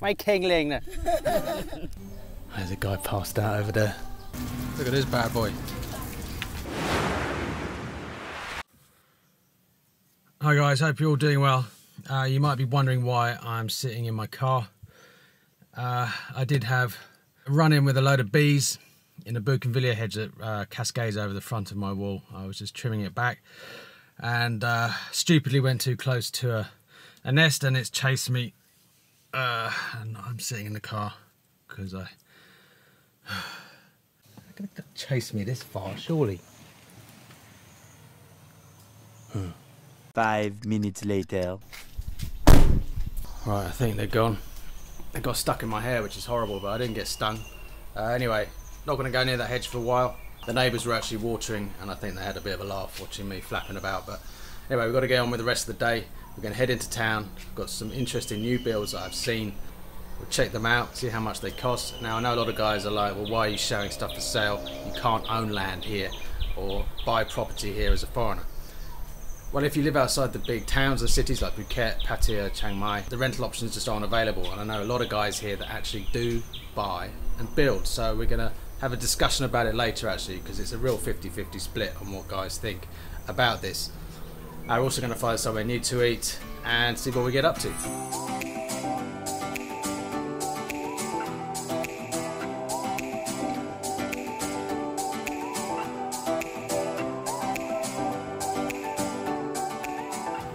my kingling. There's a guy passed out over there. Look at this bad boy. Hi guys, hope you're all doing well. Uh, you might be wondering why I'm sitting in my car. Uh, I did have a run in with a load of bees in a bougainvillea hedge that uh, cascades over the front of my wall. I was just trimming it back and uh, stupidly went too close to a, a nest and it's chased me uh, and I'm sitting in the car because I. They're gonna chase me this far, surely. Five minutes later. Right, I think they're gone. They got stuck in my hair, which is horrible, but I didn't get stung. Uh, anyway, not going to go near that hedge for a while. The neighbours were actually watering, and I think they had a bit of a laugh watching me flapping about. But anyway, we've got to get on with the rest of the day. We're going to head into town. We've got some interesting new builds that I've seen. We'll check them out, see how much they cost. Now, I know a lot of guys are like, well, why are you showing stuff for sale? You can't own land here or buy property here as a foreigner. Well, if you live outside the big towns and cities like Phuket, Pattaya, Chiang Mai, the rental options just aren't available. And I know a lot of guys here that actually do buy and build. So we're going to have a discussion about it later, actually, because it's a real 50 50 split on what guys think about this. Uh, we're also going to find somewhere new to eat and see what we get up to.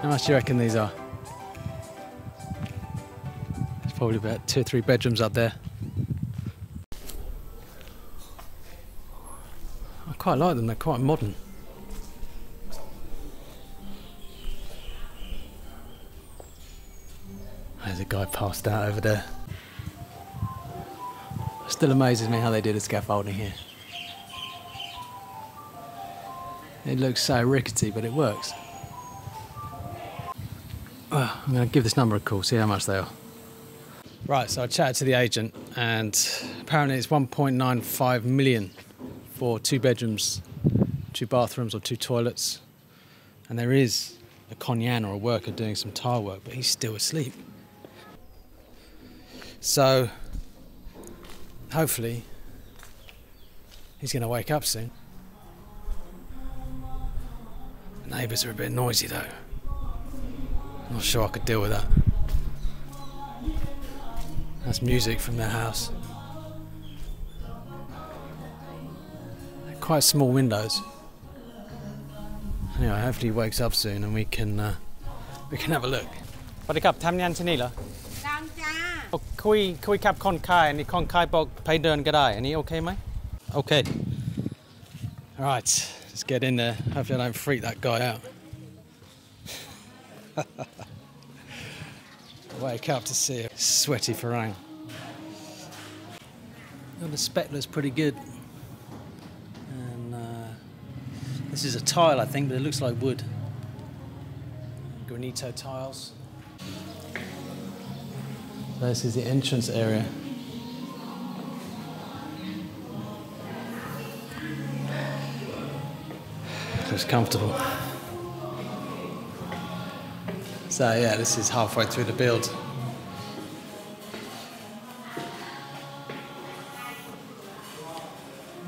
How much do you reckon these are? There's probably about two or three bedrooms up there. I quite like them, they're quite modern. Guy passed out over there. Still amazes me how they do the scaffolding here. It looks so rickety, but it works. I'm going to give this number a call, see how much they are. Right, so I chatted to the agent, and apparently it's 1.95 million for two bedrooms, two bathrooms, or two toilets. And there is a Konyan or a worker doing some tile work, but he's still asleep. So hopefully he's going to wake up soon. Neighbours are a bit noisy though. Not sure I could deal with that. That's music from their house. They're quite small windows. Anyway, hopefully he wakes up soon and we can uh, we can have a look. Wake cup, Tamni Antonila. คุยคุยกับคนขายอันนี้คนขายบอกไปเดินก็ได้ อันนี้โอเคไหมโอเค Alright, let's get in there. Hopefully I don't freak that guy out. Wake up to see a sweaty Farang. Well, the speckler's pretty good. And uh, this is a tile, I think, but it looks like wood. Granito tiles. This is the entrance area. Looks comfortable. So yeah, this is halfway through the build.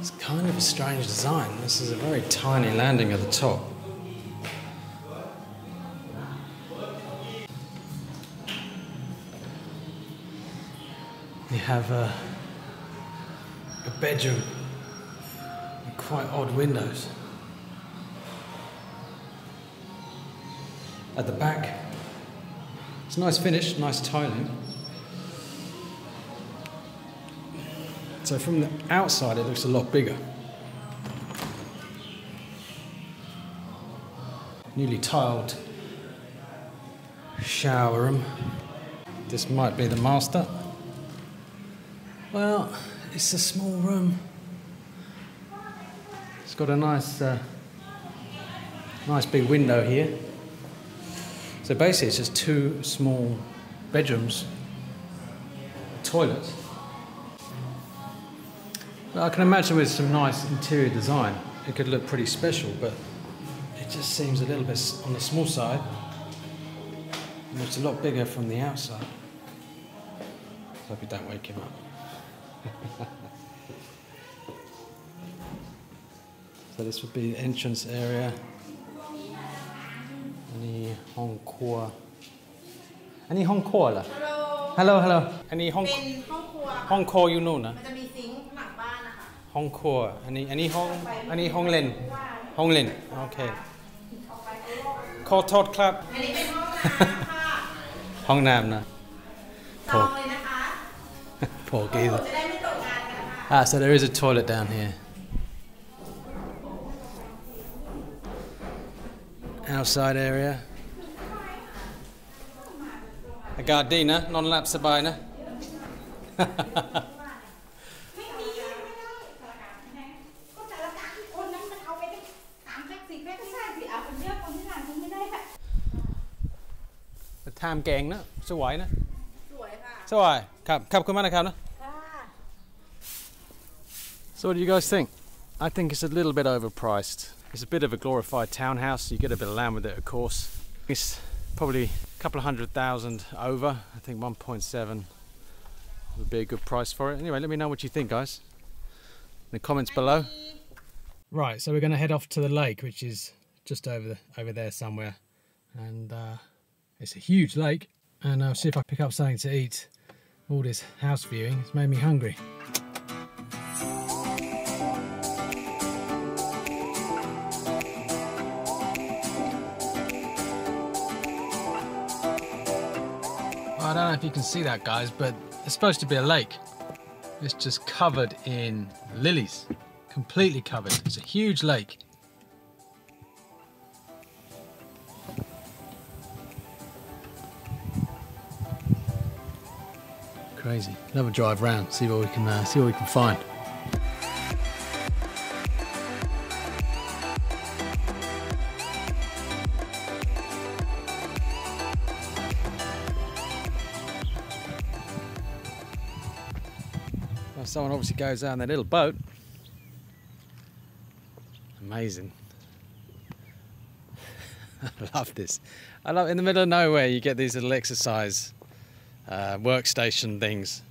It's kind of a strange design. This is a very tiny landing at the top. Have a, a bedroom with quite odd windows. At the back, it's nice finish, nice tiling. So from the outside, it looks a lot bigger. Newly tiled shower room. This might be the master. Well, it's a small room. It's got a nice, uh, nice big window here. So basically, it's just two small bedrooms, toilets. I can imagine with some nice interior design, it could look pretty special, but it just seems a little bit on the small side. And it's a lot bigger from the outside. Hope you don't wake him up. So this would be the entrance area. Any Hong Kong? Any Hong Kong? lah? Hello, hello. Any Hong เป็นห้องครัว Hong Kong you know นะ มันจะมีซิงค์หลังบ้านนะคะห้องครัว อันนี้ อันนี้ห้อง อันนี้ห้องเล่น ห้องเล่น โอเค ขอโทษครับ อันนี้เป็นห้องน้ำค่ะ ห้องน้ำนะจองเลยนะคะพอกีจะได้ Ah, so there is a toilet down here. Outside area. อากาศดีนะ นอนหลับสบายนะ ไม่มีไม่ได้ก็แต่ละการคนนั้นมันเอาไปได้สามแพ็คสี่แพ็คก็ใช่สิเอาคนเยอะคนที่หลังคงไม่ได้ค่ะ ทามแกงนะ สวยนะ สวยค่ะ สวยครับขอบคุณมากนะครับนะ ค่ะ so what do you guys think? I think it's a little bit overpriced. It's a bit of a glorified townhouse. You get a bit of land with it, of course. It's probably a couple of hundred thousand over. I think 1.7 would be a good price for it. Anyway, let me know what you think, guys. In the comments below. Right, so we're going to head off to the lake, which is just over the, over there somewhere, and uh, it's a huge lake. And I'll see if I pick up something to eat. All this house viewing has made me hungry. I don't know if you can see that, guys, but it's supposed to be a lake. It's just covered in lilies, completely covered. It's a huge lake. Crazy. Another drive round, see what we can uh, see what we can find. Someone obviously goes out in their little boat. Amazing. I love this. I love in the middle of nowhere you get these little exercise uh, workstation things.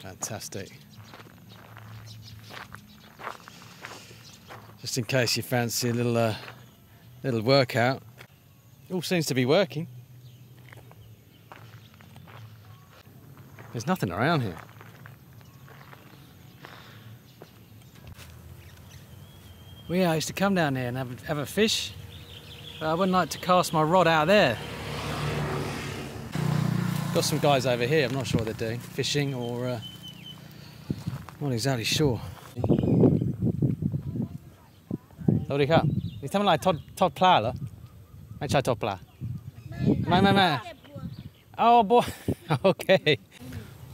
Fantastic. Just in case you fancy a little uh, little workout. It all seems to be working. There's nothing around here. Well, yeah, I used to come down here and have, have a fish, but I wouldn't like to cast my rod out there. Got some guys over here, I'm not sure what they're doing, fishing or... Uh, not exactly sure. Dobry ka. Jistamy lai Todd Todd Pla lo. Mae chai Todd Pla. My my my. Oh boy. okay.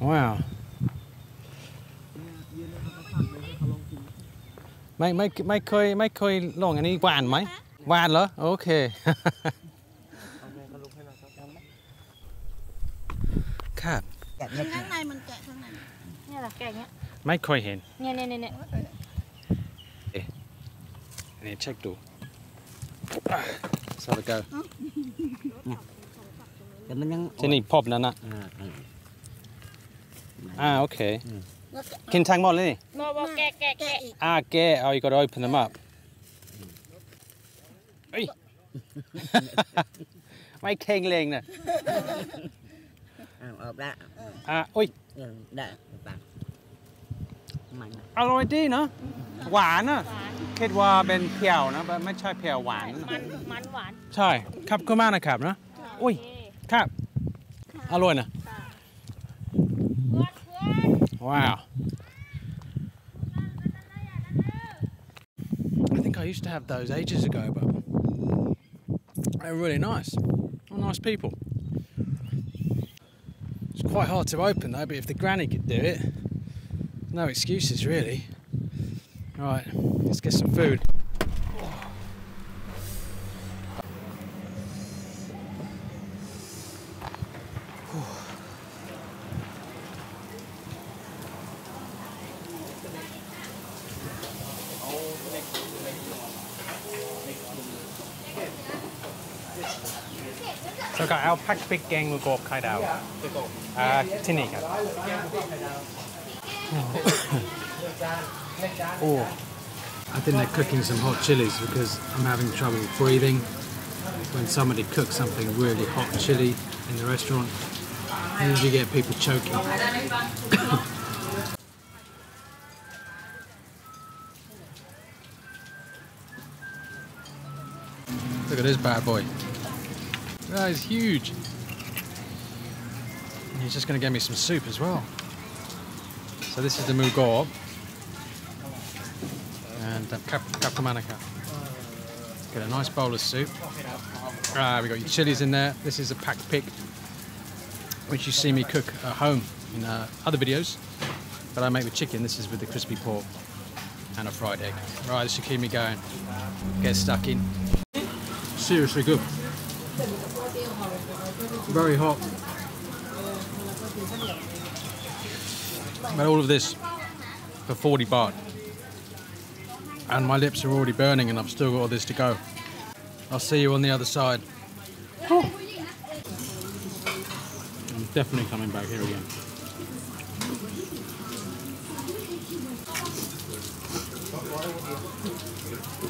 ว้าไม่ไม่ไม่เคยไม่เคยลองอันนี้หวานไหมหวานเหรอ โอเคครับข้างในมันแกะข้างในเนี่ยหละแกะเงี้ยไม่เคยเห็นเนี่ยเนี่ยเนี่ยเอ๊ะนี่ยเช็คดูสวัสดีครับแต่มันยังจะนี่พบนั่นนะ Ah, okay. Can tang more, Lenny? More, more, get, get, get. Ah, get. Oh, you got to open them up. Hey. My tingling nè. À, ui. Alo đi nữa. หวานอะคิดว่าเป็นเพียวนะไม่ใช่เพียวหวานมันมันหวาน ใช่ ครับคุณมากนะครับนะอุ้ย ครับ อร่อยนะ Wow. I think I used to have those ages ago, but they were really nice. Nice people. It's quite hard to open though, but if the granny could do it, no excuses really. All right, let's get some food. แล้วก็เอาแพ็กปิกแกงหมูกรอบไข่ดาวอ่าที่นี่ครับ oh I think they're cooking some hot chilies because I'm having trouble breathing when somebody cooks something really hot chili in the restaurant you usually get people choking Look at this bad boy. That is huge. And he's just going to get me some soup as well. So this is the mugob and the cap capramanaka. Get a nice bowl of soup. Ah, we got your chilies in there. This is a packed pig, which you see me cook at home in uh, other videos. But I make with chicken. This is with the crispy pork and a fried egg. Right, this should keep me going. Get stuck in seriously good. Very hot. But all of this for 40 baht. And my lips are already burning and I've still got all this to go. I'll see you on the other side. I'm definitely coming back here again.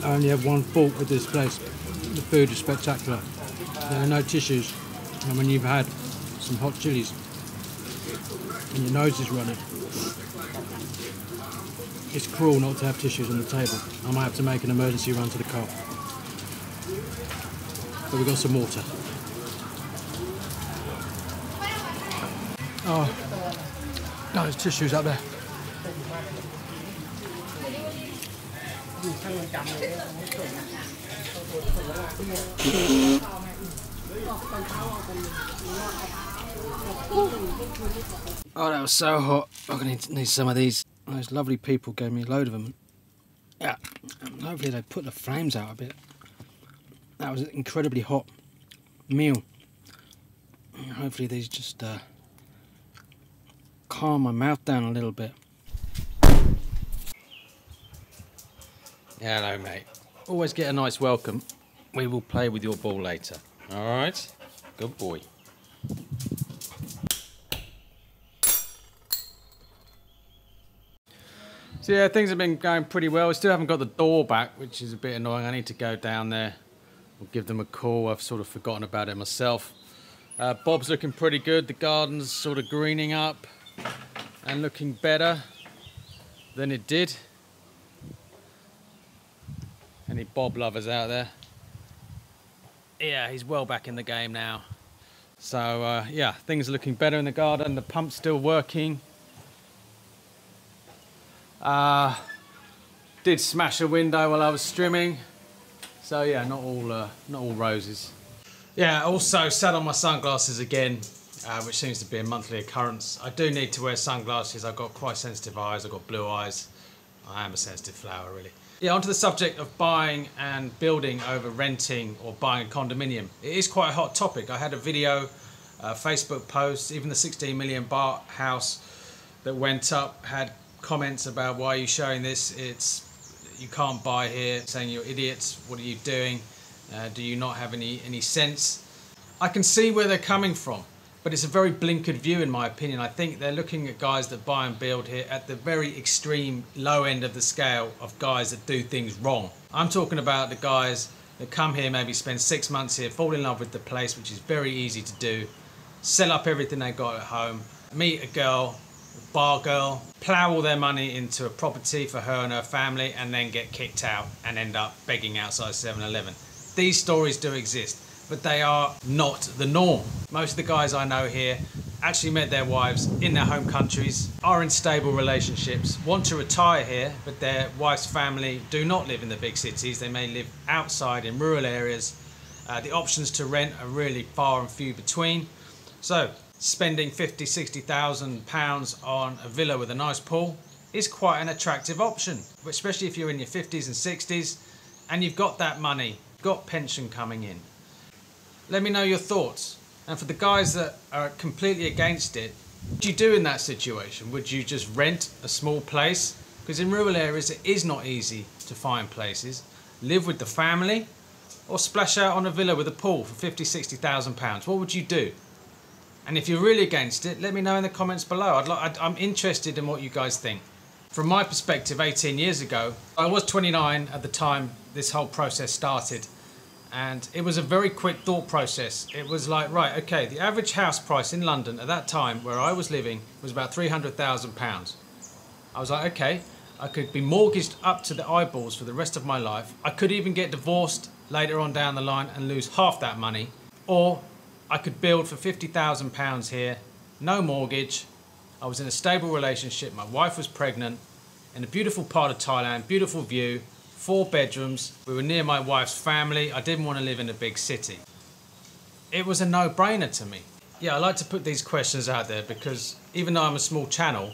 I only have one fault with this place. The food is spectacular. There are no tissues, and when you've had some hot chilies and your nose is running, it's cruel not to have tissues on the table. I might have to make an emergency run to the car. But we've got some water. Oh, no, there's tissues up there. Oh, that was so hot. I'm going to need some of these. Those lovely people gave me a load of them. Yeah, hopefully they put the flames out a bit. That was an incredibly hot meal. Hopefully these just uh, calm my mouth down a little bit. Hello, mate. Always get a nice welcome. We will play with your ball later. All right? Good boy. So yeah, things have been going pretty well. We still haven't got the door back, which is a bit annoying. I need to go down there. We'll give them a call. I've sort of forgotten about it myself. Uh, Bob's looking pretty good. The garden's sort of greening up and looking better than it did. Any Bob lovers out there? Yeah, he's well back in the game now. So uh, yeah, things are looking better in the garden. The pump's still working. Uh, did smash a window while I was streaming. So yeah, not all uh, not all roses. Yeah, also sat on my sunglasses again, uh, which seems to be a monthly occurrence. I do need to wear sunglasses. I've got quite sensitive eyes. I've got blue eyes. I am a sensitive flower, really. Yeah, onto the subject of buying and building over renting or buying a condominium. It is quite a hot topic. I had a video, a Facebook post, even the 16 million baht house that went up had comments about why are you showing this? It's you can't buy here, saying you're idiots. What are you doing? Uh, do you not have any any sense? I can see where they're coming from, but it's a very blinkered view in my opinion. I think they're looking at guys that buy and build here at the very extreme low end of the scale of guys that do things wrong. I'm talking about the guys that come here, maybe spend six months here, fall in love with the place, which is very easy to do, sell up everything they got at home, meet a girl, bar girl, plough all their money into a property for her and her family, and then get kicked out and end up begging outside 7-Eleven. These stories do exist, but they are not the norm. Most of the guys I know here actually met their wives in their home countries, are in stable relationships, want to retire here, but their wife's family do not live in the big cities. They may live outside in rural areas. Uh, the options to rent are really far and few between. So spending 50, 60,000 pounds on a villa with a nice pool is quite an attractive option, especially if you're in your 50s and 60s and you've got that money, got pension coming in. Let me know your thoughts. And for the guys that are completely against it, what do you do in that situation? Would you just rent a small place? Because in rural areas it is not easy to find places. Live with the family or splash out on a villa with a pool for 50, 60,000 pounds? What would you do? And if you're really against it, let me know in the comments below. I'd like, I'm interested in what you guys think. From my perspective, 18 years ago, I was 29 at the time this whole process started. And it was a very quick thought process. It was like, right, okay, the average house price in London at that time where I was living was about £300,000. I was like, okay, I could be mortgaged up to the eyeballs for the rest of my life. I could even get divorced later on down the line and lose half that money. Or I could build for £50,000 here, no mortgage. I was in a stable relationship. My wife was pregnant in a beautiful part of Thailand, beautiful view, four bedrooms. We were near my wife's family. I didn't want to live in a big city. It was a no brainer to me. Yeah, I like to put these questions out there because even though I'm a small channel,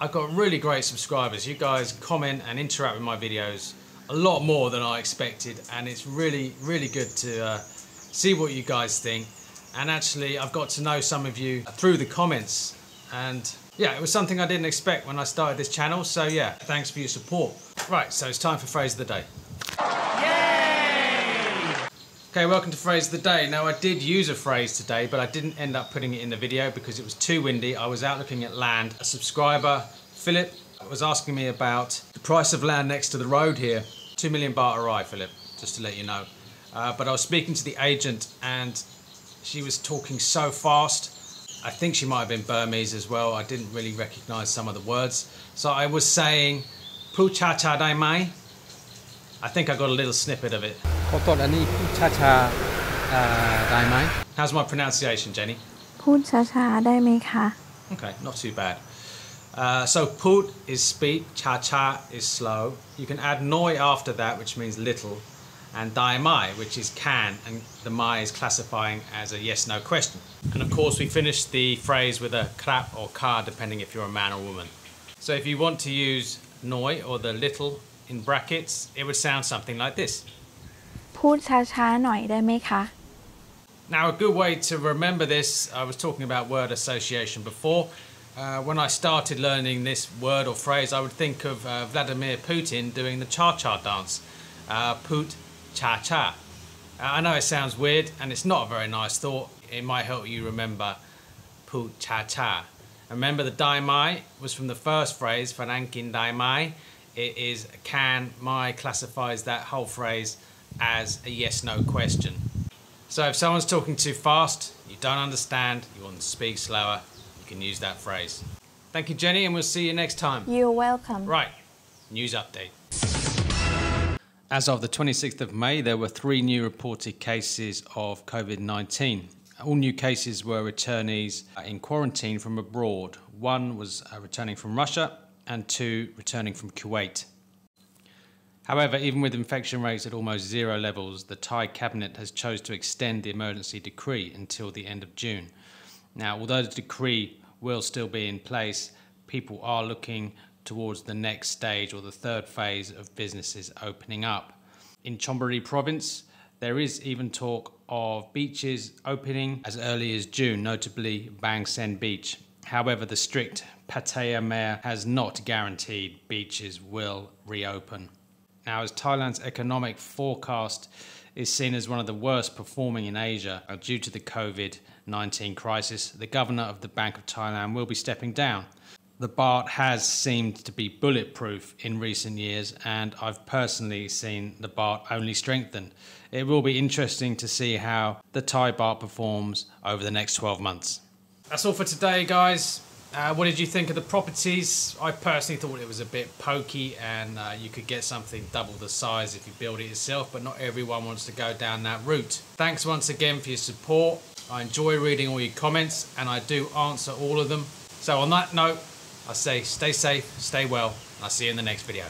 I've got really great subscribers. You guys comment and interact with my videos a lot more than I expected, and it's really, really good to uh, see what you guys think and actually I've got to know some of you through the comments and yeah it was something I didn't expect when I started this channel so yeah thanks for your support right so it's time for phrase of the day Yay! Okay, welcome to Phrase of the Day. Now, I did use a phrase today, but I didn't end up putting it in the video because it was too windy. I was out looking at land. A subscriber, Philip, was asking me about the price of land next to the road here. Two million baht a rai, Philip, just to let you know. Uh, but I was speaking to the agent and she was talking so fast. I think she might have been Burmese as well. I didn't really recognize some of the words. So I was saying, Poo Cha Cha Dai Mai. I think I got a little snippet of it. Cha Cha Dai Mai. How's my pronunciation, Jenny? Poo Cha Cha Dai Mai Ka. Okay, not too bad. Uh, so put is speak, cha cha is slow. You can add noi after that, which means little, and dai mai, which is can, and the mai is classifying as a yes no question. And of course, we finish the phrase with a krap or ka, depending if you're a man or woman. So if you want to use noi or the little in brackets, it would sound something like this. พูดช้าๆ หน่อยได้ไหมคะ Now, a good way to remember this, I was talking about word association before. Uh, when I started learning this word or phrase, I would think of uh, Vladimir Putin doing the cha cha dance. Uh, Put cha cha. Uh, I know it sounds weird and it's not a very nice thought. It might help you remember Put cha cha. Remember, the dai mai was from the first phrase, Fanankin dai mai. It is can, mai classifies that whole phrase as a yes no question. So if someone's talking too fast, you don't understand, you want to speak slower, you can use that phrase. Thank you, Jenny, and we'll see you next time. You're welcome Right, news update. As of the 26th of May, there were three new reported cases of COVID 19. All new cases were returnees uh, in quarantine from abroad. One was uh, returning from Russia, and two returning from Kuwait. However, even with infection rates at almost zero levels, the Thai cabinet has chose to extend the emergency decree until the end of June. Now, although the decree will still be in place, people are looking towards the next stage or the third phase of businesses opening up. In Chonburi province, there is even talk of beaches opening as early as June, notably Bang Saen Beach. However, the strict Pattaya mayor has not guaranteed beaches will reopen. Now, as Thailand's economic forecast is seen as one of the worst performing in Asia uh, due to the COVID 19 crisis, the governor of the Bank of Thailand will be stepping down. The baht has seemed to be bulletproof in recent years, and I've personally seen the baht only strengthen. It will be interesting to see how the Thai baht performs over the next 12 months. That's all for today, guys. Uh, what did you think of the properties? I personally thought it was a bit pokey and uh, you could get something double the size if you build it yourself, but not everyone wants to go down that route. Thanks once again for your support. I enjoy reading all your comments and I do answer all of them. So on that note, I say stay safe, stay well, I'll see you in the next video.